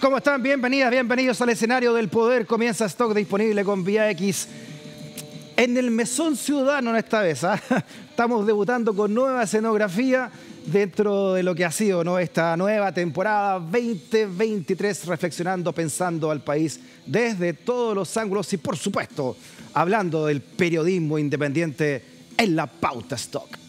¿Cómo están? Bienvenidas, bienvenidos al escenario del poder. Comienza stock disponible con Vía X en el Mesón Ciudadano esta vez. ¿ah? Estamos debutando con nueva escenografía dentro de lo que ha sido esta nueva temporada 2023, reflexionando, pensando al país desde todos los ángulos y por supuesto hablando del periodismo independiente en la pauta stock.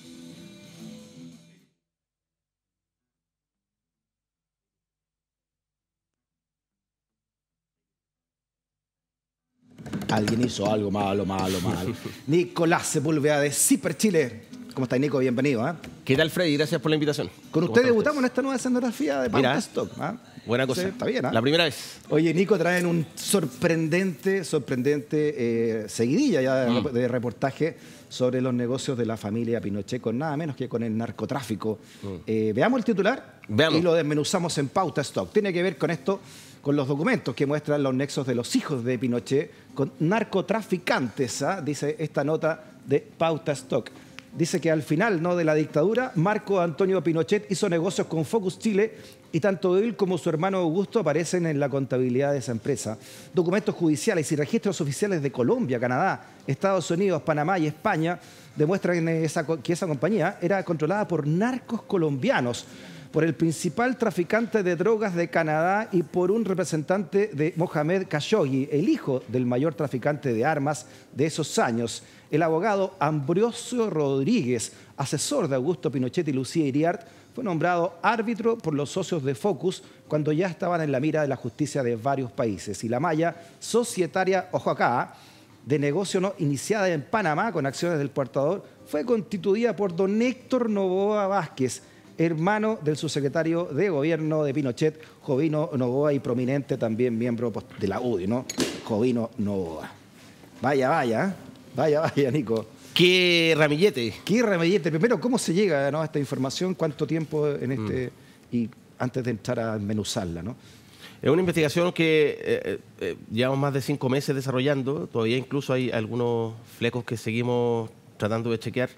Alguien hizo algo malo, malo, malo. Nicolás Sepúlveda de Ciper Chile. ¿Cómo está, Nico? Bienvenido. ¿eh? ¿Qué tal, Freddy? Gracias por la invitación. Con usted debutamos en esta nueva escenografía de Pauta Stock. ¿ah? Buena cosa. está bien, ¿ah? La primera vez. Oye, Nico, traen un sorprendente, sorprendente eh, seguidilla ya de, mm. de, reportaje sobre los negocios de la familia Pinochet con nada menos que con el narcotráfico. Mm. Eh, veamos el titular veamos. y lo desmenuzamos en Pauta Stock. Tiene que ver con esto con los documentos que muestran los nexos de los hijos de Pinochet con narcotraficantes, ¿ah? dice esta nota de Pauta Stock. Dice que al final ¿no? de la dictadura, Marco Antonio Pinochet hizo negocios con Focus Chile y tanto él como su hermano Augusto aparecen en la contabilidad de esa empresa. Documentos judiciales y registros oficiales de Colombia, Canadá, Estados Unidos, Panamá y España demuestran que esa compañía era controlada por narcos colombianos por el principal traficante de drogas de Canadá y por un representante de Mohamed Khashoggi, el hijo del mayor traficante de armas de esos años, el abogado Ambrosio Rodríguez, asesor de Augusto Pinochet y Lucía Iriart, fue nombrado árbitro por los socios de Focus cuando ya estaban en la mira de la justicia de varios países. Y la malla societaria, ojo acá, de negocio no, iniciada en Panamá con acciones del portador, fue constituida por don Héctor Novoa Vázquez, hermano del subsecretario de Gobierno de Pinochet, Jovino Novoa, y prominente también miembro de la UDI, ¿no? Jovino Novoa. Vaya, vaya, ¿eh? vaya, vaya, Nico. ¿Qué ramillete? ¿Qué ramillete? Primero, ¿cómo se llega a esta información? ¿Cuánto tiempo en este...? Mm. Y antes de entrar a menuzarla, ¿no? Es una investigación que eh, eh, llevamos más de cinco meses desarrollando. Todavía incluso hay algunos flecos que seguimos tratando de chequear.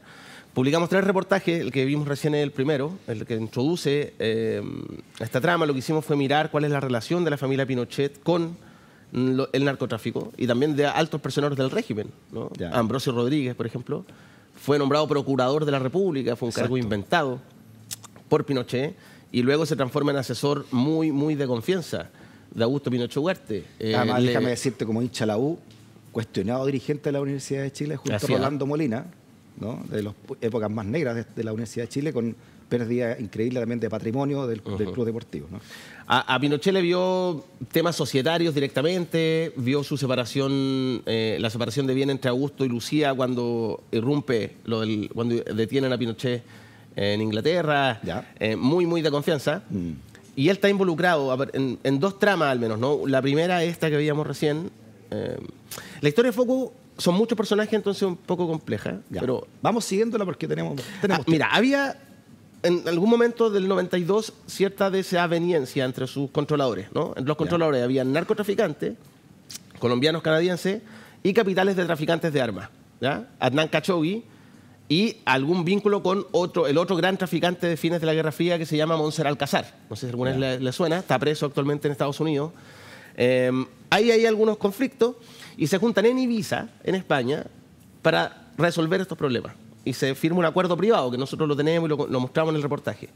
Publicamos tres reportajes, el que vimos recién es el primero, el que introduce eh, esta trama. Lo que hicimos fue mirar cuál es la relación de la familia Pinochet con el narcotráfico y también de altos personajes del régimen. Ambrosio Rodríguez, por ejemplo, fue nombrado procurador de la República, fue un cargo inventado por Pinochet y luego se transforma en asesor muy, muy de confianza de Augusto Pinochet Huerte. Eh, Además, déjame decirte, como hincha la U, cuestionado dirigente de la Universidad de Chile, junto a Rolando Molina, de las épocas más negras de, la Universidad de Chile, con pérdida increíble también de patrimonio del, club deportivo. A, Pinochet le vio temas societarios directamente, vio su separación, eh, la separación de bien entre Augusto y Lucía cuando irrumpe, lo del, cuando detienen a Pinochet en Inglaterra, eh, muy, muy de confianza. Mm. Y él está involucrado en, dos tramas al menos, ¿no? La primera, esta que veíamos recién. Eh, la historia de Foco son muchos personajes, entonces un poco compleja. Pero vamos siguiéndola porque tenemos. tenemos ah, mira, había en algún momento del 92 cierta desaveniencia entre sus controladores. ¿no? Entre los controladores había narcotraficantes, colombianos, canadienses y capitales de traficantes de armas. ¿ya? Adnan Khashoggi y algún vínculo con otro, el otro gran traficante de fines de la Guerra Fría que se llama Monser Alcázar. No sé si a alguna vez le, suena, está preso actualmente en Estados Unidos. Eh, ahí hay algunos conflictos y se juntan en Ibiza, en España, para resolver estos problemas. Y se firma un acuerdo privado, que nosotros lo tenemos y lo, mostramos en el reportaje.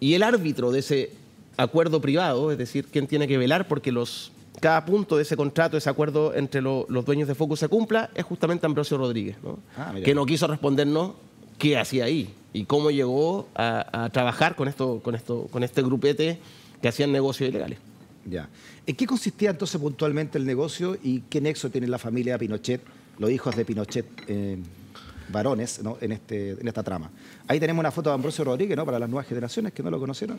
Y el árbitro de ese acuerdo privado, es decir, quien tiene que velar porque los, cada punto de ese contrato, ese acuerdo entre los dueños de Focus se cumpla, es justamente Ambrosio Rodríguez, ah, que no quiso respondernos qué hacía ahí y cómo llegó a, a trabajar con, esto, con, esto, con este grupete que hacían negocios ilegales. Ya. ¿En qué consistía entonces puntualmente el negocio y qué nexo tiene la familia Pinochet, los hijos de Pinochet, eh, varones, en, este, en esta trama? Ahí tenemos una foto de Ambrosio Rodríguez, ¿no? Para las nuevas generaciones que no lo conocieron,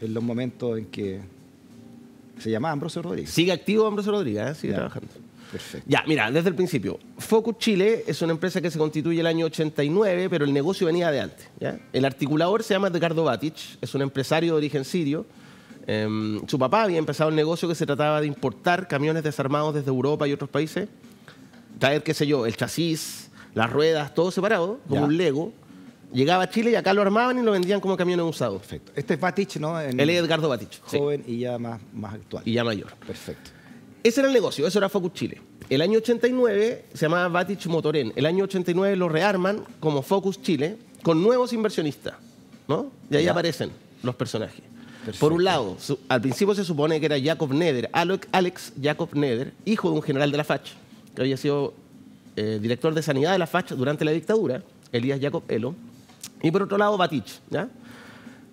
en los momentos en que se llamaba Ambrosio Rodríguez. Sigue activo Ambrosio Rodríguez, ¿eh? sigue trabajando. Perfecto. Ya, mira, desde el principio, Focus Chile es una empresa que se constituye el año 89, pero el negocio venía de antes. El articulador se llama Ricardo Batich, es un empresario de origen sirio Em, su papá había empezado el negocio que se trataba de importar camiones desarmados desde Europa y otros países, traer, qué sé yo, el chasis, las ruedas, todo separado, como un Lego, Llegaba a Chile y acá lo armaban y lo vendían como camiones usados. Perfecto. Este es Batich, ¿no? En- Él es Edgardo Batich. sí, joven y ya más, más actual. y ya mayor. Perfecto. Ese era el negocio, eso era Focus Chile. El año 89 se llamaba Batich Motoren. El año 89 lo rearman como Focus Chile con nuevos inversionistas, ¿no? Y ahí Ya. aparecen los personajes. Perfecto. Por un lado, su- al principio se supone que era Jacob Neder, Alex Jacob Neder, hijo de un general de la FACH, que había sido eh, director de sanidad de la FACH durante la dictadura, Elías Jacob Elo. Y por otro lado, Batich, ¿ya?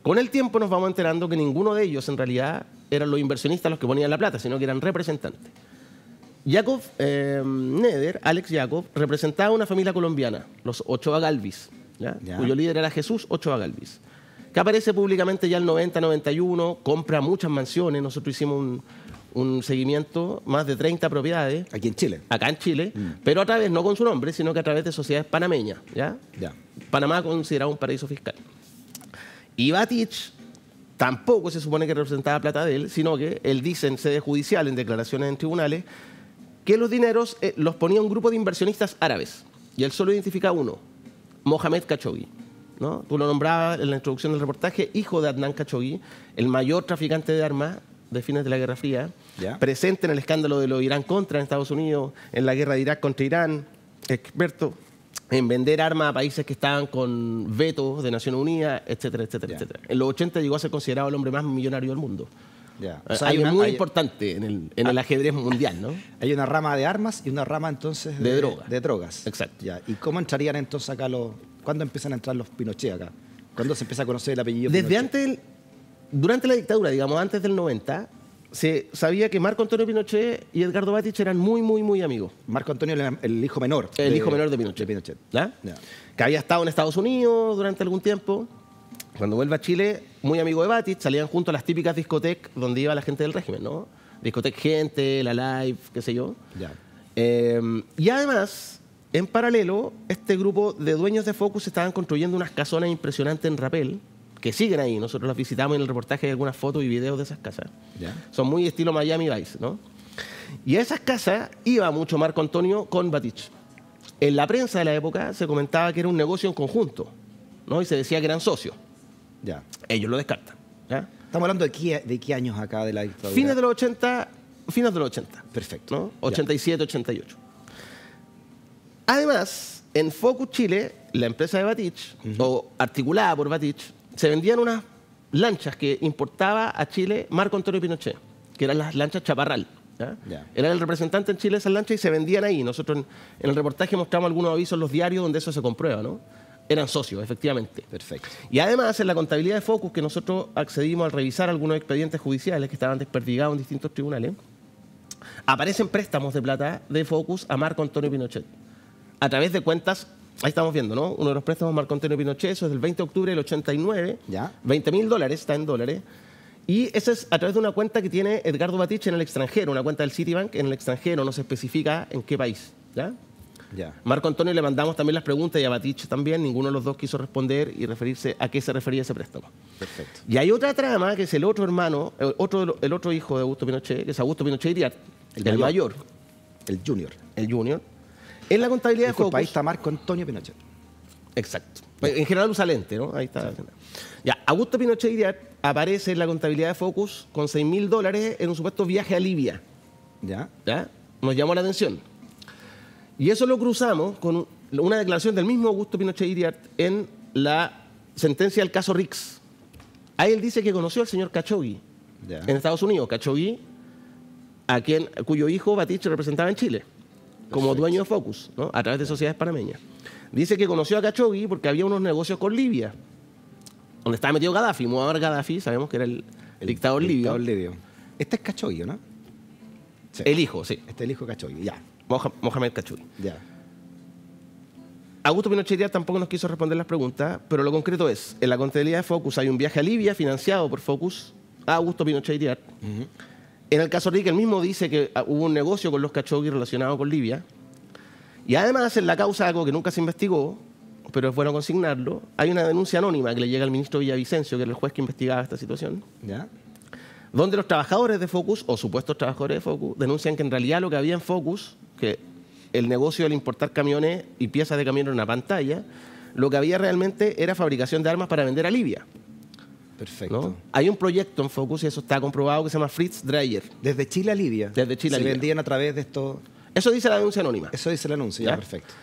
Con el tiempo nos vamos enterando que ninguno de ellos en realidad eran los inversionistas los que ponían la plata, sino que eran representantes. Jacob eh, Neder, Alex Jacob, representaba una familia colombiana, los Ochoa Galvis, ¿ya? Ya. cuyo líder era Jesús Ochoa Galvis, que aparece públicamente ya el 90-91, compra muchas mansiones, nosotros hicimos un, un seguimiento, más de 30 propiedades, Aquí en Chile. acá en Chile, pero a través, no con su nombre, sino que a través de sociedades panameñas, ¿ya? Panamá considerado un paraíso fiscal. Y Batich tampoco se supone que representaba plata de él, sino que él dice en sede judicial, en declaraciones en tribunales, que los dineros eh, los ponía un grupo de inversionistas árabes. Y él solo identifica a uno, Mohamed Khashoggi. ¿No? Tú lo nombrabas en la introducción del reportaje, hijo de Adnan Khashoggi, el mayor traficante de armas de fines de la Guerra Fría, Ya. presente en el escándalo de los Irán contra en Estados Unidos, en la guerra de Irak contra Irán, experto en vender armas a países que estaban con vetos de Naciones Unidas, etcétera, etcétera, etcétera. En los 80 llegó a ser considerado el hombre más millonario del mundo. Ya. O O sea, hay hay, una, muy hay- importante en el, en el ajedrez mundial, ¿no? hay una rama de armas y una rama entonces De droga. De drogas. Exacto. Ya. ¿Y cómo entrarían entonces acá los... ¿Cuándo empiezan a entrar los Pinochet acá? ¿Cuándo se empieza a conocer el apellido Desde Pinochet? antes, del- durante la dictadura, digamos, antes del 90, se sabía que Marco Antonio Pinochet y Edgardo Batich eran muy, muy, muy amigos. Marco Antonio, el, el hijo menor. El hijo menor de Pinochet. ¿ya? Ya. Que había estado en Estados Unidos durante algún tiempo. Cuando vuelve a Chile, muy amigo de Batich, salían juntos a las típicas discotecas donde iba la gente del régimen, ¿no? Discotec Gente, La Live, qué sé yo. Ya. Eh, y además, en paralelo, este grupo de dueños de Focus estaban construyendo unas casonas impresionantes en Rapel, que siguen ahí. Nosotros las visitamos en el reportaje, hay algunas fotos y videos de esas casas. Ya. Son muy estilo Miami Vice, ¿no? Y a esas casas iba mucho Marco Antonio con Batich. En la prensa de la época se comentaba que era un negocio en conjunto, ¿no? Y se decía que eran socios. Ya. Ellos lo descartan. ¿ya? Estamos hablando de qué, de qué años acá de la dictadura. Fines de los 80, fines de los 80. Perfecto. ¿no? Ya. 87, 88. Además, en Focus Chile, la empresa de Batich, o articulada por Batich, se vendían unas lanchas que importaba a Chile Marco Antonio Pinochet, que eran las lanchas Chaparral. ¿ya? Ya. Era el representante en Chile de esas lanchas y se vendían ahí. Nosotros en, en el reportaje mostramos algunos avisos en los diarios donde eso se comprueba, ¿no? Eran socios, efectivamente. Perfecto. Y además, en la contabilidad de Focus, que nosotros accedimos al revisar algunos expedientes judiciales que estaban desperdigados en distintos tribunales, aparecen préstamos de plata de Focus a Marco Antonio Pinochet. A través de cuentas, ahí estamos viendo, ¿no? Uno de los préstamos Marco Antonio Pinochet, eso es del 20 de octubre del 89, Ya. 20 mil dólares, está en dólares. Y ese es a través de una cuenta que tiene Edgardo Batich en el extranjero, una cuenta del Citibank en el extranjero, no se especifica en qué país, ¿ya? Ya. Marco Antonio le mandamos también las preguntas y a Batich también, ninguno de los dos quiso responder y referirse a qué se refería ese préstamo. Perfecto. Y hay otra trama, que es el otro hermano, el otro, el otro hijo de Augusto Pinochet, que es Augusto Pinochet Iriart, El el, mayor. El Junior. el junior. En la contabilidad de Disculpa, ahí Focus... está Marco Antonio Pinochet. Exacto. En general usa lente, ¿no? Ahí está. Ya, Augusto Pinochet Iriart aparece en la contabilidad de Focus con 6 mil dólares en un supuesto viaje a Libia. Ya. ¿ya? Nos llamó la atención. Y eso lo cruzamos con una declaración del mismo Augusto Pinochet Iriart en la sentencia del caso Rix. Ahí él dice que conoció al señor Khashoggi en Estados Unidos. Khashoggi, a quien, cuyo hijo Batich representaba en Chile, como Perfecto. dueño de Focus, ¿no? a través de sociedades panameñas. Dice que conoció a Khashoggi porque había unos negocios con Libia, donde estaba metido Gaddafi. Muammar Gaddafi, sabemos que era el, dictador libio. dictador libio. Este es Cachogui, ¿no? Sí. El hijo, sí. Este es el hijo de Cachogui. Ya. Mohamed Khashoggi. Ya. Augusto Pinochet tampoco nos quiso responder las preguntas, pero lo concreto es, en la contabilidad de Focus hay un viaje a Libia financiado por Focus a Augusto Pinochet Iriart. En el caso Rick, él mismo dice que ah, hubo un negocio con los Khashoggi relacionado con Libia. Y además, en la causa, algo que nunca se investigó, pero es bueno consignarlo, hay una denuncia anónima que le llega al ministro Villavicencio, que era el juez que investigaba esta situación, Ya. Donde los trabajadores de Focus, o supuestos trabajadores de Focus, denuncian que en realidad lo que había en Focus, que el negocio del importar camiones y piezas de camiones en una pantalla, lo que había realmente era fabricación de armas para vender a Libia. Perfecto. ¿no? Hay un proyecto en Focus, y eso está comprobado, que se llama Fritz Dreyer. Desde Chile a Libia. Desde Chile a Se Libia. vendían a través de esto. Eso dice la denuncia anónima. Eso dice el anuncio, ya, ¿Ya? perfecto.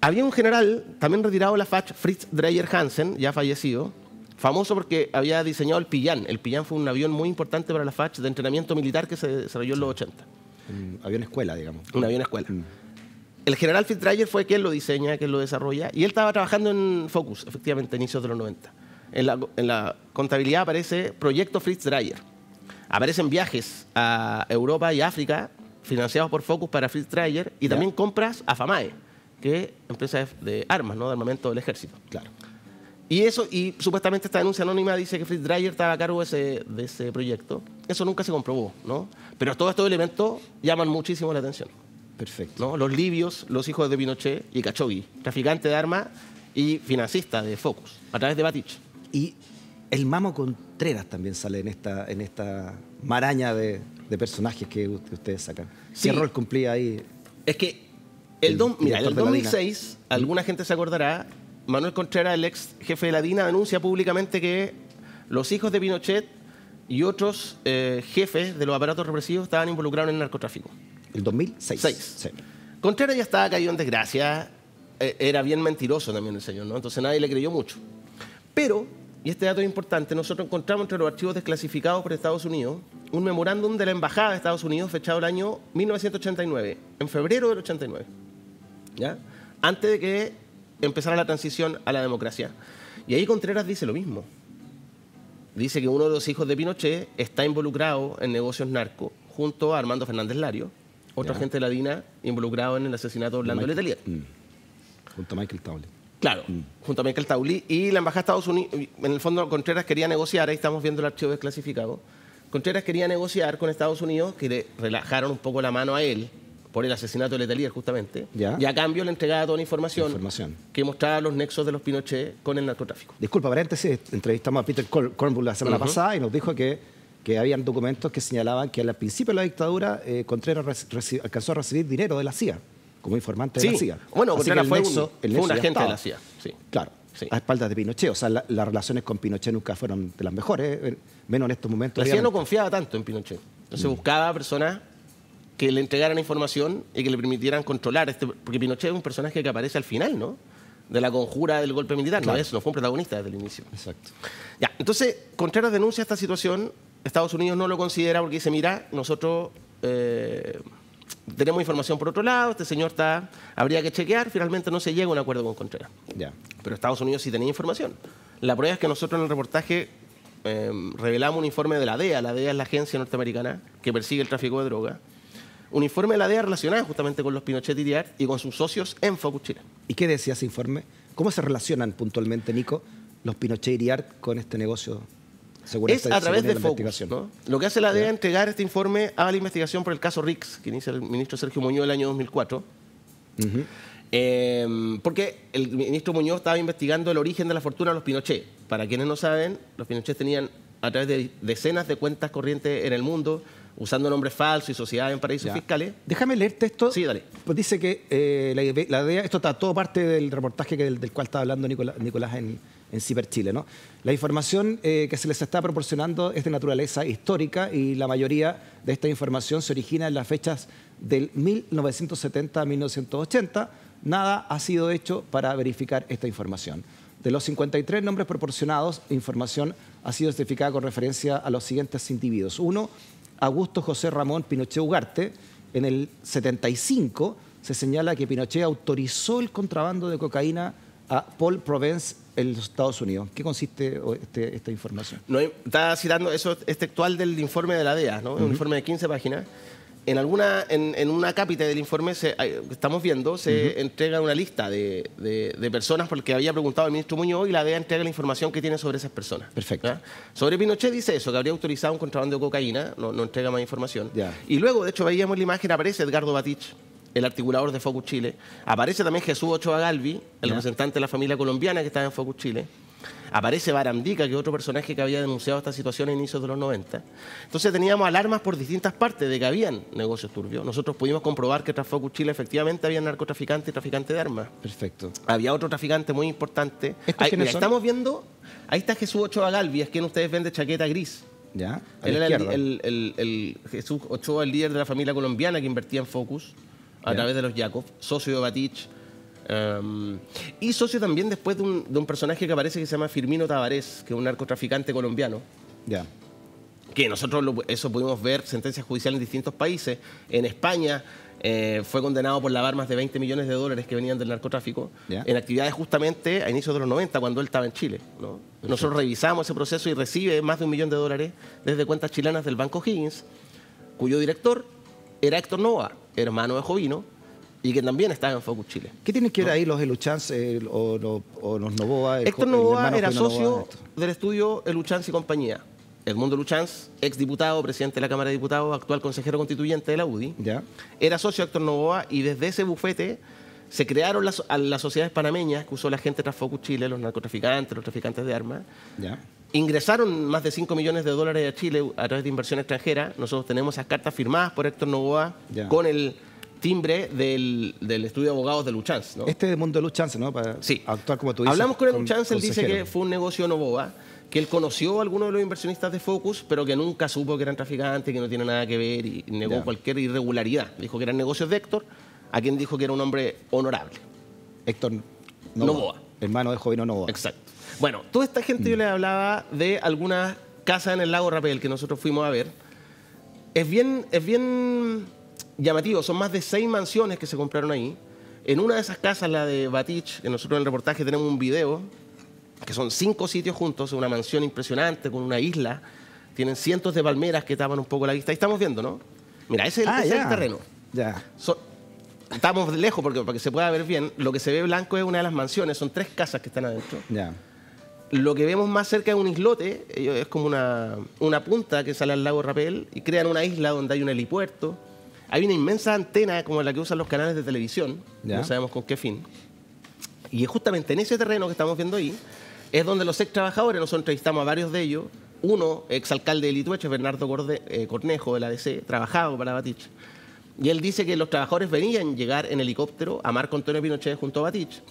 Había un general, también retirado de la FACH, Fritz Dreyer Hansen, ya fallecido, famoso porque había diseñado el Pillán. El Pillán fue un avión muy importante para la FACH de entrenamiento militar que se desarrolló en los 80. Un avión escuela, digamos. Un avión escuela. Mm. El general Fritz Dreyer fue quien lo diseña, quien lo desarrolla, y él estaba trabajando en Focus, efectivamente, a inicios de los 90. En la, en la contabilidad aparece Proyecto Fritz Dreyer. Aparecen viajes a Europa y África financiados por Focus para Fritz Dreyer y Ya. también compras a FAMAE, que es empresa de, de armas, ¿no? de armamento del ejército. Claro. Y eso, y supuestamente esta denuncia anónima dice que Fritz Dreyer estaba a cargo de ese, de ese proyecto. Eso nunca se comprobó, ¿no? Pero todos estos elementos llaman muchísimo la atención. Perfecto. ¿no? Los libios, los hijos de Pinochet y Khashoggi, traficante de armas y financista de Focus, a través de Batich. Y el Mamo Contreras también sale en esta, en esta maraña de, de personajes que ustedes sacan. Sí. ¿Qué rol cumplía ahí? Es que el, El dom- mira, el director de la DINA. 2006, alguna gente se acordará, Manuel Contreras, el ex jefe de la DINA, denuncia públicamente que los hijos de Pinochet y otros eh, jefes de los aparatos represivos estaban involucrados en el narcotráfico. El 2006. Seis. Sí. Contreras ya estaba caído en desgracia, eh, era bien mentiroso también el señor, ¿no? Entonces nadie le creyó mucho. Pero, y este dato es importante, nosotros encontramos entre los archivos desclasificados por Estados Unidos un memorándum de la Embajada de Estados Unidos fechado el año 1989, en febrero del 89, ¿ya? Antes de que empezara la transición a la democracia. Y ahí Contreras dice lo mismo. Dice que uno de los hijos de Pinochet está involucrado en negocios narcos junto a Armando Fernández Lario, otro agente de la DINA involucrado en el asesinato de Orlando Michael- Letelier. Mm. Junto a Michael Townley. Claro, junto a Michael Tauli y la Embajada de Estados Unidos. En el fondo, Contreras quería negociar, ahí estamos viendo el archivo desclasificado. Contreras quería negociar con Estados Unidos, que le relajaron un poco la mano a él por el asesinato de Letelier, justamente. Ya. Y a cambio le entregaba toda la información, Información. que mostraba los nexos de los Pinochet con el narcotráfico. Disculpa, paréntesis, entrevistamos a Peter Cor- Cornbull la semana pasada y nos dijo que, que habían documentos que señalaban que al principio de la dictadura eh, Contreras alcanzó a recibir dinero de la CIA como informante de la CIA. Bueno, Así Contreras fue, nexo- un, fue un agente de la CIA. Sí. Claro, Sí. a espaldas de Pinochet. O sea, la- las relaciones con Pinochet nunca fueron de las mejores, eh, menos en estos momentos. La CIA no confiaba tanto en Pinochet. Entonces Mm. buscaba personas que le entregaran información y que le permitieran controlar. Este, porque Pinochet es un personaje que aparece al final, ¿no? De la conjura del golpe militar. Claro. No, es, no fue un protagonista desde el inicio. Exacto. Ya, entonces Contreras denuncia esta situación. Estados Unidos no lo considera porque dice, mira, nosotros eh, tenemos información por otro lado, este señor está, habría que chequear, finalmente no se llega a un acuerdo con Contreras. Ya. Pero Estados Unidos sí tenía información. La prueba es que nosotros en el reportaje eh, revelamos un informe de la DEA. La DEA es la agencia norteamericana que persigue el tráfico de droga. Un informe de la DEA relacionado justamente con los Pinochet y Diar y con sus socios en Focus Chile. ¿Y qué decía ese informe? ¿Cómo se relacionan puntualmente, Nico, los Pinochet y Iriart con este negocio? Según es a través de Focus. investigación? ¿no? Lo que hace la DEA es entregar este informe a la investigación por el caso Rix, que inicia el ministro Sergio Muñoz el año 2004. Ujú. Eh, porque el ministro Muñoz estaba investigando el origen de la fortuna de los Pinochet. Para quienes no saben, los Pinochet tenían a través de decenas de cuentas corrientes en el mundo, usando nombres falsos y sociedades en paraísos Ya. fiscales. Déjame leerte esto. Sí, dale. Pues dice que eh, la, la idea, esto está todo parte del reportaje que- del, del cual estaba hablando Nicolás, Nicolás en, en Ciber Chile. ¿no? La información eh, que se les está proporcionando es de naturaleza histórica y la mayoría de esta información se origina en las fechas del 1970 a 1980. Nada ha sido hecho para verificar esta información. De los 53 nombres proporcionados, información ha sido certificada con referencia a los siguientes individuos. Uno, Augusto José Ramón Pinochet Ugarte. En el 75 se señala que Pinochet autorizó el contrabando de cocaína a Paul Provence en los Estados Unidos. ¿Qué consiste este- esta información? No está citando, eso es textual del informe de la DEA, ¿no? un informe de 15 páginas. En, alguna, en, en una cápita del informe se- hay- estamos viendo se entrega una lista de, de- de personas por las que había preguntado el ministro Muñoz y la DEA entrega la información que tiene sobre esas personas. Perfecto. Sobre Pinochet dice eso, que habría autorizado un contrabando de cocaína, no, no entrega más información. Ya. Y luego, de hecho, veíamos la imagen, aparece Edgardo Batich, el articulador de Focus Chile. Aparece también Jesús Ochoa Galvi, el representante de la familia colombiana que está en Focus Chile. Aparece Barandica, que es otro personaje que había denunciado esta situación a inicios de los 90. Entonces teníamos alarmas por distintas partes de que habían negocios turbios. Nosotros pudimos comprobar que tras Focus Chile efectivamente había narcotraficantes y traficantes de armas. Perfecto. Había otro traficante muy importante. ¿Estos Ahí, mira, estamos viendo, ahí está Jesús Ochoa Galvi, es quien ustedes ven de chaqueta gris. ¿Ya? Él era el, el- el- el Jesús Ochoa, el líder de la familia colombiana que invertía en Focus a Ya. través de los Jacob, socio de Batich. Um, y socio también después de un, de un personaje que aparece que se llama Firmino Tavares, que es un narcotraficante colombiano. Ya. Que nosotros lo- eso pudimos ver sentencias judiciales en distintos países. En España eh, fue condenado por lavar más de 20 millones de dólares que venían del narcotráfico Ya. en actividades justamente a inicios de los 90, cuando él estaba en Chile. ¿no? Nosotros revisamos ese proceso y recibe más de un millón de dólares desde cuentas chilenas del Banco Higgins, cuyo director era Héctor Nova, hermano de Jovino, y que también estaba en Focus Chile. ¿Qué tienen que ver ahí los Eluchans eh, o, lo- o los Novoa? el Héctor Novoa era Novoa, socio del estudio El Luchanz y compañía. Edmundo Luchanz, ex diputado, presidente de la Cámara de Diputados, actual consejero constituyente de la UDI. ¿Ya? Era socio de Héctor Novoa y desde ese bufete se crearon las, las sociedades panameñas que usó la gente tras Focus Chile, los narcotraficantes, los traficantes de armas. ¿Ya? Ingresaron más de 5 millones de dólares a Chile a través de inversión extranjera. Nosotros tenemos esas cartas firmadas por Héctor Novoa Ya. con el timbre del, del estudio de abogados de Luchanz. ¿no? Este es Mundo de Luchans, ¿no? Para Sí. actuar como tú dices. Hablamos con el él dice que fue un negocio Novoa, que él conoció a algunos de los inversionistas de Focus, pero que nunca supo que eran traficantes, que no tienen nada que ver y negó cualquier irregularidad. Dijo que eran negocios de Héctor, a quien dijo que era un hombre honorable. Héctor Novoa. Hermano de Jovino Novoa. Exacto. Bueno, toda esta gente yo les hablaba de algunas casas en el lago Rapel que nosotros fuimos a ver. Es bien, es bien llamativo, son más de seis mansiones que se compraron ahí. En una de esas casas, la de Batich, que nosotros en el reportaje tenemos un video, que son cinco sitios juntos, una mansión impresionante con una isla, tienen cientos de palmeras que tapan un poco la vista. Ahí estamos viendo, ¿no? Mira, ese es el, Ah, ese es el terreno. Ya. Son- estamos lejos porque para que se pueda ver bien. Lo que se ve blanco es una de las mansiones, son tres casas que están adentro. Ya. Lo que vemos más cerca es un islote, es como una, una punta que sale al lago Rapel y crean una isla donde hay un helipuerto. Hay una inmensa antena como la que usan los canales de televisión, Ya. no sabemos con qué fin. Y justamente en ese terreno que estamos viendo ahí es donde los ex trabajadores, nosotros entrevistamos a varios de ellos, uno, ex alcalde de Litueche, Bernardo Corde- eh, Cornejo de la ADC, trabajaba para Batich. Y él dice que los trabajadores venían llegar en helicóptero a Marco Antonio Pinochet junto a Batich,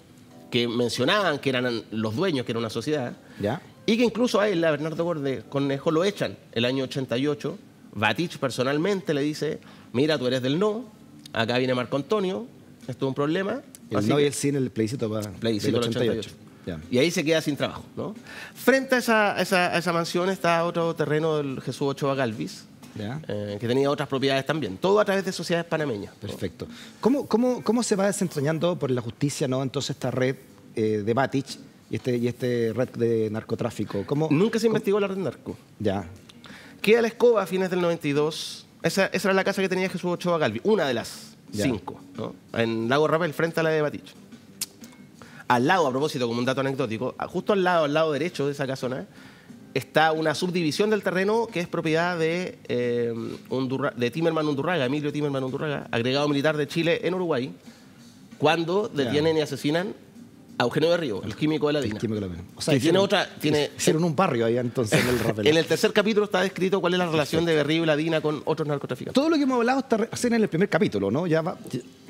que mencionaban que eran los dueños, que era una sociedad, ¿Ya? y que incluso a él, a Bernardo Corde- Cornejo, lo echan el año 88. Batich personalmente le dice, mira, tú eres del no, acá viene Marco Antonio, esto es un problema. El no y el sí en el plebiscito para plebiscito del del 88. 88. Ya. Y ahí se queda sin trabajo. ¿no? Frente a esa, a esa, a esa mansión está otro terreno del Jesús Ochoa Galvis, Ya. eh, que tenía otras propiedades también. Todo a través de sociedades panameñas. ¿no? Perfecto. ¿Cómo, cómo, ¿Cómo se va desentrañando por la justicia no entonces esta red eh, de Batich y este, y este red de narcotráfico? ¿Cómo, Nunca se investigó la red narco. Ya. Queda la escoba a fines del 92. Esa, esa era la casa que tenía Jesús Ochoa Galvi, una de las Ya. cinco, ¿no? en Lago Rapel, frente a la de Batich. Al lado, a propósito, como un dato anecdótico, a- justo al lado, al lado derecho de esa casona, está una subdivisión del terreno que es propiedad de, eh, Undurra- de Timerman Undurraga, Emilio Timerman Undurraga, agregado militar de Chile en Uruguay, cuando detienen y asesinan a Eugenio de Río, el químico de la DINA. químico de la DINA. O tiene otra, tiene, Hicieron un barrio ahí entonces en el Rapel. en el tercer capítulo está descrito cuál es la relación de Berrío y la DINA con otros narcotraficantes. Todo lo que hemos hablado está recién en el primer capítulo, ¿no? Ya va-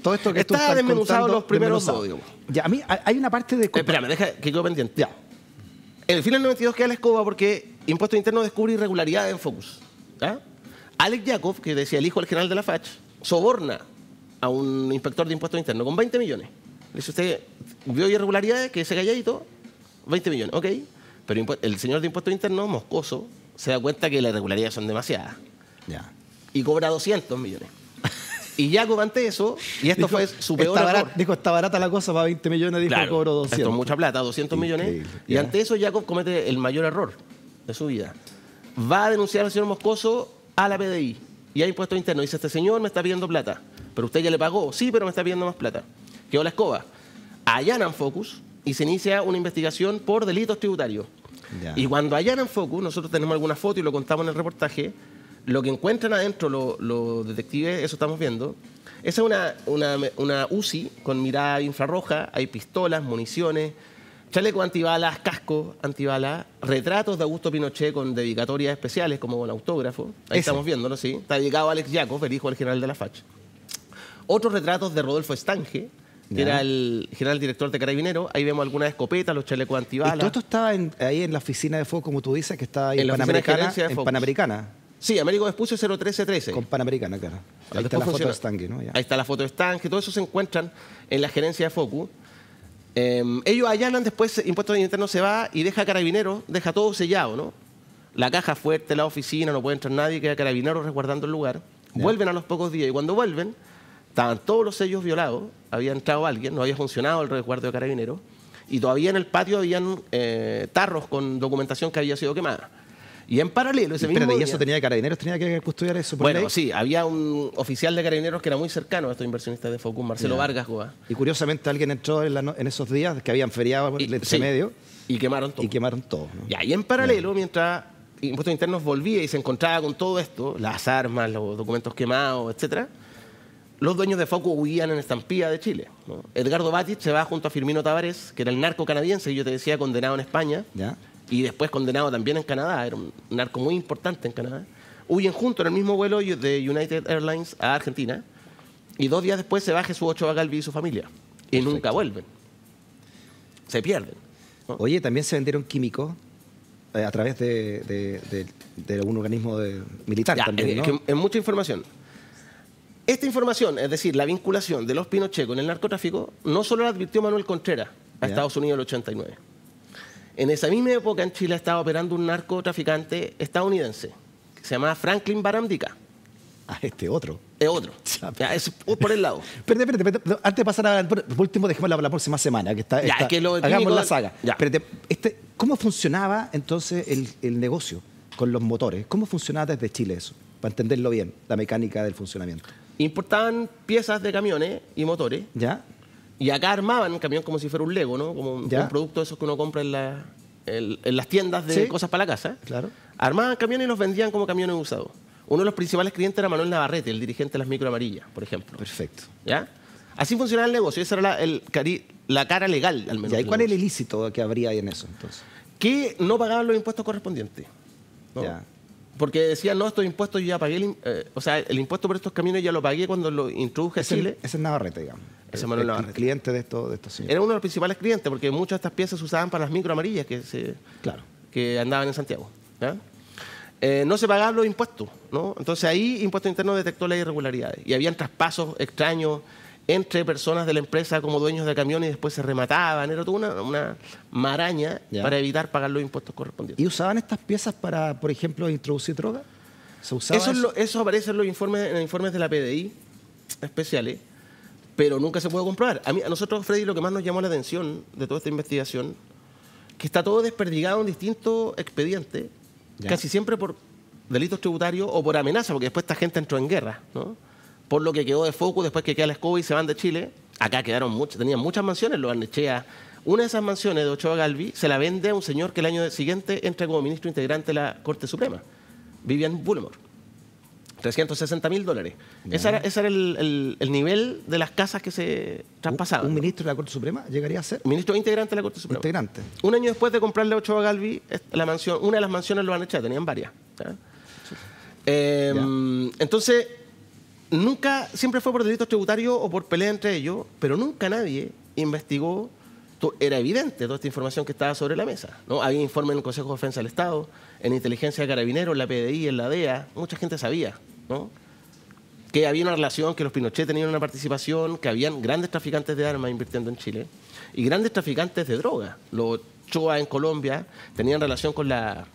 todo esto que Está desmenuzado los primeros desmenuzado. dos, digamos. Ya, a mí hay- una parte de... Eh, espérame, deja que quedó pendiente. Ya. En el fin del 92 queda la escoba porque Impuesto Interno descubre irregularidades en Focus. ¿ya? Alex Jacob, que decía el hijo del general de la FACH, soborna a un inspector de Impuestos Internos con 20 millones. Le dice, usted vio irregularidades, que ese calladito, 20 millones, ok. Pero el señor de Impuestos Internos, Moscoso, se da cuenta que las irregularidades son demasiadas Ya. y cobra 200 millones. Y Jacob ante eso, y esto Dijo, fue su peor está error. barata, dijo, está barata la cosa para 20 millones, dijo, Claro, cobro 200. Esto es mucha plata, 200 millones. Y ya. ante eso Jacob comete el mayor error de su vida. Va a denunciar al señor Moscoso a la PDI y a impuesto interno. Dice, este señor me está pidiendo plata. Pero usted ya le pagó. Sí, pero me está pidiendo más plata. Quedó la escoba. Allanan Focus y se inicia una investigación por delitos tributarios. Ya. Y cuando allanan Focus, nosotros tenemos alguna foto y lo contamos en el reportaje, lo que encuentran adentro lo- los detectives, eso estamos viendo, esa es una, una, una UCI con mirada infrarroja, hay pistolas, municiones, Chaleco antibalas, casco antibalas, retratos de Augusto Pinochet con dedicatorias especiales como con autógrafo. Ahí Ese. estamos viéndolo, sí. Está dedicado a Alex Yakov, el hijo del general de la FACH. Otros retratos de Rodolfo Estange, que era el general director de Carabineros. Ahí vemos algunas escopetas, los chalecos Y antibalas. todo esto estaba en- ahí en la oficina de fuego, como tú dices, que está ahí En en, la de Panamericana. gerencia de en. Panamericana. Sí, Américo Vespucio 01313. Con Panamericana, claro. Ahí está la foto de Stanley, ¿no? Ya. Ahí está la foto de Stange, todo eso se encuentran en la gerencia de Focus. Eh, ellos allanan, después Impuestos Internos se va y deja Carabineros, deja todo sellado, ¿no? La caja fuerte, la oficina, no puede entrar nadie, queda Carabineros resguardando el lugar. Ya. Vuelven a los pocos días y cuando vuelven, estaban todos los sellos violados, había entrado alguien, no había funcionado el resguardo de Carabineros y todavía en el patio habían eh, tarros con documentación que había sido quemada. Y en paralelo, ese Espérate, mismo ¿y eso día- tenía de carabineros? ¿Tenía que custodiar eso por bueno, ley? sí, había un oficial de carabineros que era muy cercano a estos inversionistas de Focus, Marcelo. Vargas Goa. Y curiosamente alguien entró en, la no- en esos días que habían feriado Y- entre sí, medio Y quemaron todo. y quemaron todo. ¿no? Ya, y en paralelo, mientras Impuestos Internos volvía y se encontraba con todo esto, las armas, los documentos quemados, etcétera, los dueños de Focus huían en estampida de Chile. ¿no? Edgardo Batic se va junto a Firmino Tavares, que era el narco canadiense, y yo te decía, condenado en España, ¿Ya? y después condenado también en Canadá, era un narco muy importante en Canadá, huyen juntos en el mismo vuelo de United Airlines a Argentina y dos días después se va Jesús Ochoa Galvi y su familia y nunca vuelven. Se pierden. ¿no? Oye, también se vendieron químicos eh, a través de, de- de- de un organismo militar Ya, también, es ¿no? que es mucha información. Esta información, es decir, la vinculación de los Pinochet con el narcotráfico, no solo la advirtió Manuel Contreras a. Estados Unidos en el 89. En esa misma época en Chile estaba operando un narcotraficante estadounidense que se llamaba Franklin Baramdica. Ah, este otro. Es otro. Ya. Es por el lado. Espérate, espérate, espérate, antes de pasar a... Por último, dejémosla para la próxima semana, que está... Ya, está- es que lo hagamos la saga. Ya. Espérate, este, ¿cómo funcionaba entonces el, el negocio con los motores? ¿Cómo funcionaba desde Chile eso? Para entenderlo bien, la mecánica del funcionamiento. Importaban piezas de camiones y motores ¿Ya? y acá armaban un camión como si fuera un Lego, ¿no? Como un, Ya. un producto de esos que uno compra en, la- en- en las tiendas de Sí. cosas para la casa. Claro. Armaban camiones y los vendían como camiones usados. Uno de los principales clientes era Manuel Navarrete, el dirigente de las micro amarillas, por ejemplo. Perfecto. ¿Ya? Así funcionaba el negocio, esa era la, el cari- la cara legal, al menos. ¿Y cuál es el ilícito que habría ahí en eso entonces? Que no pagaban los impuestos correspondientes. ¿no? Ya. Porque decían, no, estos impuestos yo ya pagué, el, eh, o sea, el impuesto por estos camiones ya lo pagué cuando lo introduje a Chile. ese es Navarrete, digamos. Ese El- Manuel el Navarrete. cliente de estos de estos señores. Era uno de los principales clientes, porque muchas de estas piezas se usaban para las micro amarillas que, se, Claro. que andaban en Santiago. Eh, no se pagaban los impuestos, ¿no? Entonces ahí Impuesto Interno detectó las irregularidades. Y habían traspasos extraños entre personas de la empresa como dueños de camiones y después se remataban. Era toda una, una maraña Ya. para evitar pagar los impuestos correspondientes. ¿Y usaban estas piezas para, por ejemplo, introducir droga? ¿Se usaba Eso, es lo- eso aparece en los informes, en los informes de la PDI especiales, pero nunca se puede comprobar. A, mí, a nosotros, Freddy, lo que más nos llamó la atención de toda esta investigación, que está todo desperdigado en distintos expedientes, Ya. casi siempre por delitos tributarios o por amenaza, porque después esta gente entró en guerra, ¿no? Por lo que quedó de foco, después que queda la escoba y se van de Chile. Acá quedaron muchas, tenían muchas mansiones, los Arnechea. Una de esas mansiones de Ochoa Galvi se la vende a un señor que el año siguiente entra como ministro integrante de la Corte Suprema, Vivian Bullemore. 360 mil dólares. Ese era, ese era el, el- el nivel de las casas que se traspasaban. ¿Un ¿no? ministro de la Corte Suprema llegaría a ser ministro integrante de la Corte Suprema. integrante? Un año después de comprarle a Ochoa Galvi, la mansión, una de las mansiones lo han tenían varias. Eh, Entonces, nunca, siempre fue por delitos tributarios o por pelea entre ellos, pero nunca nadie investigó. Era evidente toda esta información que estaba sobre la mesa. ¿no? Había informe en el Consejo de Defensa del Estado, en Inteligencia de Carabineros, en la PDI, en la DEA. Mucha gente sabía ¿no? que había una relación, que los Pinochet tenían una participación, que habían grandes traficantes de armas invirtiendo en Chile y grandes traficantes de droga. Los Choa en Colombia tenían relación con, la,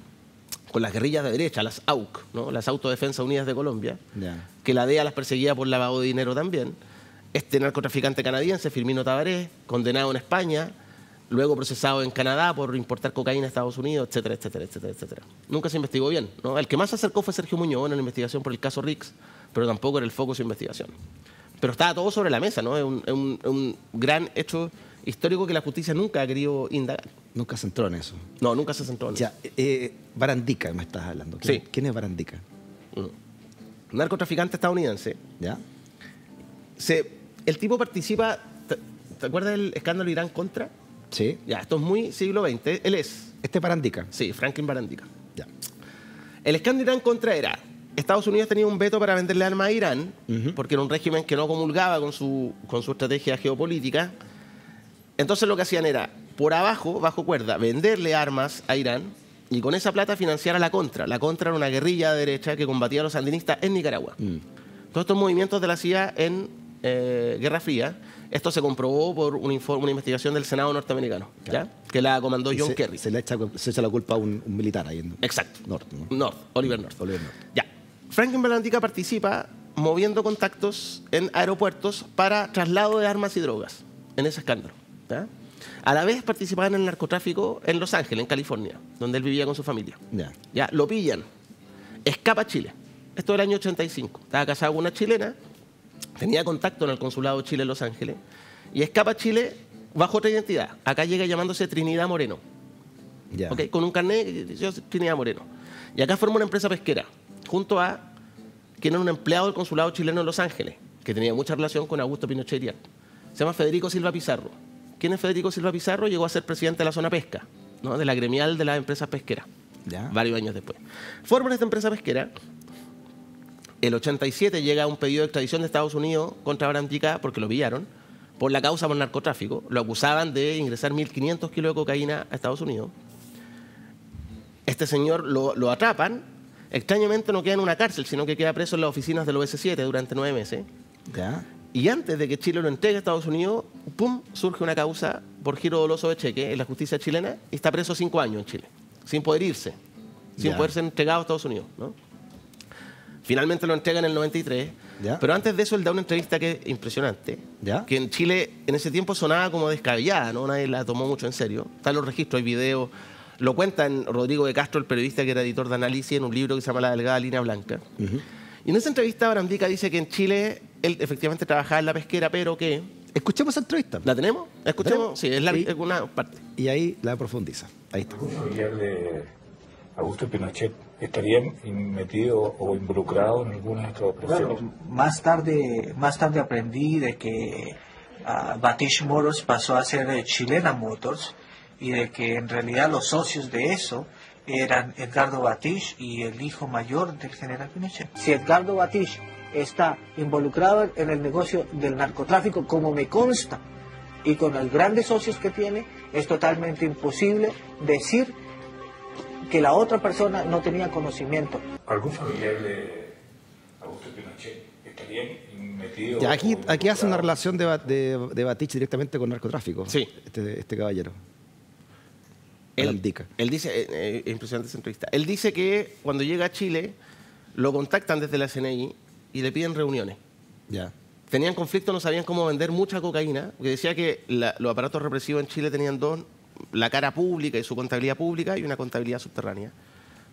con las guerrillas de derecha, las AUC, ¿no? las Autodefensa Unidas de Colombia, Ya. que la DEA las perseguía por lavado de dinero también. Este narcotraficante canadiense, Firmino Tabaré, condenado en España, luego procesado en Canadá por importar cocaína a Estados Unidos, etcétera, etcétera, etcétera, etcétera. Nunca se investigó bien. ¿no? El que más se acercó fue Sergio Muñoz en la investigación por el caso Rix, pero tampoco era el foco de su investigación. Pero estaba todo sobre la mesa, ¿no? Es un, un- es un gran hecho histórico que la justicia nunca ha querido indagar. Nunca se entró en eso. No, nunca se centró en eso. Ya, eh, Barandica me estás hablando. ¿Quién, Sí. ¿Quién es Barandica? Un narcotraficante estadounidense ¿Ya? se, el tipo participa. ¿Te, te acuerdas del escándalo Irán contra? Sí. Ya, esto es muy siglo XX. Él es, Este Parandica. sí, Franklin Barandica. Ya. El escándalo Irán contra era. Estados Unidos tenía un veto para venderle armas a Irán, porque era un régimen que no comulgaba con su, con su estrategia geopolítica. Entonces lo que hacían era, por abajo, bajo cuerda, venderle armas a Irán y con esa plata financiar a la Contra. La Contra era una guerrilla de derecha que combatía a los sandinistas en Nicaragua. Todos estos movimientos de la CIA en eh, Guerra Fría, esto se comprobó por un informe, una investigación del Senado norteamericano, ¿ya? que la comandó John se, Kerry. Se le echa, se echa la culpa a un, un militar ahí en Exacto. North. ¿no? North, Oliver North. Oliver North. Ya. Franklin Balandica participa moviendo contactos en aeropuertos para traslado de armas y drogas en ese escándalo. ¿ya? A la vez participaba en el narcotráfico en Los Ángeles, en California, donde él vivía con su familia. Ya. Ya, lo pillan. Escapa a Chile. Esto era el año 85. Estaba casado con una chilena, tenía contacto en el consulado de Chile en Los Ángeles, y escapa a Chile bajo otra identidad. Acá llega llamándose Trinidad Moreno. Ya. ¿ok? Con un carnet, que yo Trinidad Moreno. Y acá forma una empresa pesquera, junto a quien era un empleado del consulado chileno en Los Ángeles, que tenía mucha relación con Augusto Pinochet. Se llama Federico Silva Pizarro. ¿Quién es Federico Silva Pizarro? Llegó a ser presidente de la zona pesca, ¿no? de la gremial de las empresas pesqueras, Ya. varios años después. Forman esta empresa pesquera. El 87 llega un pedido de extradición de Estados Unidos contra Barandica porque lo pillaron por la causa por narcotráfico. Lo acusaban de ingresar 1.500 kilos de cocaína a Estados Unidos. Este señor lo, lo atrapan. Extrañamente no queda en una cárcel, sino que queda preso en las oficinas del OS7 durante nueve meses. Ya. Y antes de que Chile lo entregue a Estados Unidos, ¡pum!, surge una causa por giro doloso de cheque en la justicia chilena y está preso cinco años en Chile, sin poder irse, sin Ya. poder ser entregado a Estados Unidos. ¿no? Finalmente lo entrega en el 93, Ya. pero antes de eso él da una entrevista que es impresionante, que en Chile en ese tiempo sonaba como descabellada, ¿no? nadie la tomó mucho en serio. Están los registros, hay videos. Lo cuenta en Rodrigo de Castro, el periodista que era editor de análisis, en un libro que se llama La Delgada Línea Blanca. Y en esa entrevista Barandica dice que en Chile él efectivamente trabajaba en la pesquera, pero que... Escuchemos esa entrevista. ¿La tenemos? ¿La escuchemos? ¿Tenemos? Sí, es, la- Sí. es una parte. Y ahí la profundiza. Ahí está. ¿Algún familiar de Augusto Pinochet estaría metido o involucrado en alguna de estas operaciones? Bueno, más tarde, más tarde aprendí de que ah, Batish Motors pasó a ser eh, Chilena Motors y de que en realidad los socios de eso eran Edgardo Batish y el hijo mayor del general Pinochet. Si Edgardo Batish está involucrado en el negocio del narcotráfico, como me consta, y con los grandes socios que tiene, es totalmente imposible decir que la otra persona no tenía conocimiento. ¿Algún familiar de Augusto Pinochet estaría metido Ya, aquí, aquí hace una relación de, de, de Batich directamente con narcotráfico. Sí. Este, este caballero. Él, él dice, eh, eh, es impresionante esa entrevista, él dice que cuando llega a Chile lo contactan desde la CNI y le piden reuniones. Ya. Tenían conflicto, no sabían cómo vender mucha cocaína, porque decía que la- los aparatos represivos en Chile tenían dos, la cara pública y su contabilidad pública y una contabilidad subterránea,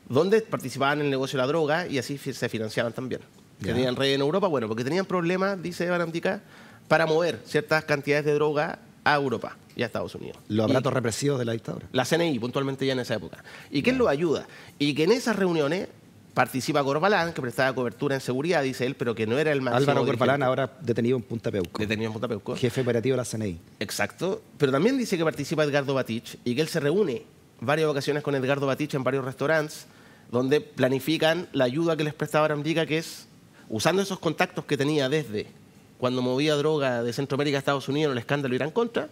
donde participaban en el negocio de la droga y así se financiaban también. Ya. tenían red en Europa, bueno, porque tenían problemas, dice Barandica, para mover ciertas cantidades de droga a Europa y a Estados Unidos. Los Y- aparatos represivos de la dictadura. la CNI, puntualmente ya en esa época. ¿Y quién lo ayuda? Y que en esas reuniones participa Corbalán, que prestaba cobertura en seguridad, dice él, pero que no era el máximo Álvaro Corbalán, ahora detenido en Punta Peuco. detenido en Punta Peuco. Jefe operativo de la CNI. Exacto. Pero también dice que participa Edgardo Batich y que él se reúne varias ocasiones con Edgardo Batich en varios restaurantes donde planifican la ayuda que les prestaba Aramdica, que es usando esos contactos que tenía desde cuando movía droga de Centroamérica a Estados Unidos en el escándalo Irán contra,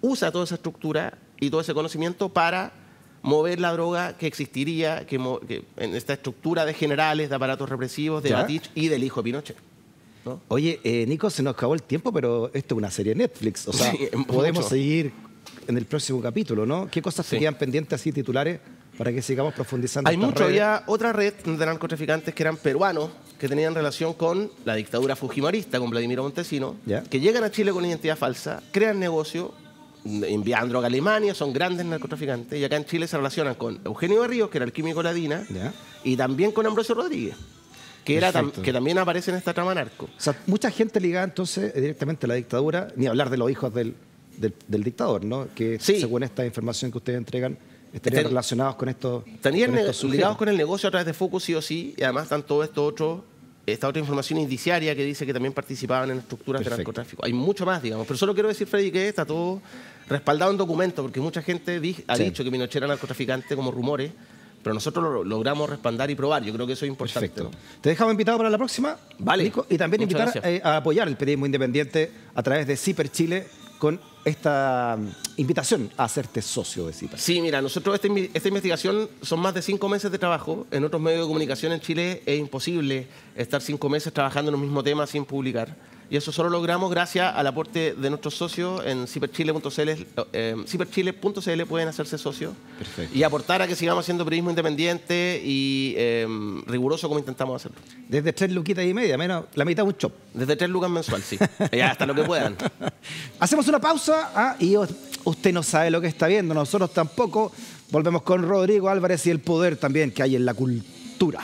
usa toda esa estructura y todo ese conocimiento para mover la droga que existiría que que en esta estructura de generales, de aparatos represivos, de Ya. Batich y del hijo de Pinochet. ¿no? Oye, eh, Nico, se nos acabó el tiempo, pero esto es una serie de Netflix. O sea, Sí, podemos mucho. seguir en el próximo capítulo, ¿no? ¿Qué cosas Sí. quedan pendientes así titulares para que sigamos profundizando? Hay mucho, redes? había otra red de narcotraficantes que eran peruanos, que tenían relación con la dictadura fujimorista, con Vladimiro Montesino, Ya. que llegan a Chile con identidad falsa, crean negocio, envían droga a Alemania, son grandes narcotraficantes, y acá en Chile se relacionan con Eugenio Berríos, que era el químico Ladina, Ya. y también con Ambrosio Rodríguez, que, era tam- que también aparece en esta trama narco. O sea, mucha gente ligada entonces eh, directamente a la dictadura, ni hablar de los hijos del, del- del dictador, ¿no? Que Sí. según esta información que ustedes entregan, estarían Estén- relacionados con estos. Estarían ligados con el negocio a través de Focus sí o sí, y además están todos estos otros esta otra información indiciaria que dice que también participaban en estructuras Perfecto. de narcotráfico. Hay mucho más, digamos. Pero solo quiero decir, Freddy, que está todo respaldado en documentos, porque mucha gente ha Sí. dicho que Pinochet era narcotraficante como rumores, pero nosotros lo logramos respaldar y probar. Yo creo que eso es importante. Perfecto. Te dejamos invitado para la próxima. Vale. Nico, y también Muchas invitar gracias. eh, a apoyar el periodismo independiente a través de CIPER Chile con esta mm, invitación a hacerte socio de CIPER. Sí, mira, nosotros esta, esta investigación son más de cinco meses de trabajo. En otros medios de comunicación en Chile es imposible estar cinco meses trabajando en un mismo tema sin publicar. Y eso solo logramos gracias al aporte de nuestros socios en ciperchile.cl. Eh, ciperchile.cl pueden hacerse socios Perfecto. y aportar a que sigamos haciendo periodismo independiente y eh, riguroso como intentamos hacerlo. Desde tres luquitas y media, menos la mitad de un chop. Desde tres lucas mensual, sí. Ya, hasta lo que puedan. Hacemos una pausa ah, y usted no sabe lo que está viendo, nosotros tampoco. Volvemos con Rodrigo Álvarez y el poder también que hay en la cultura.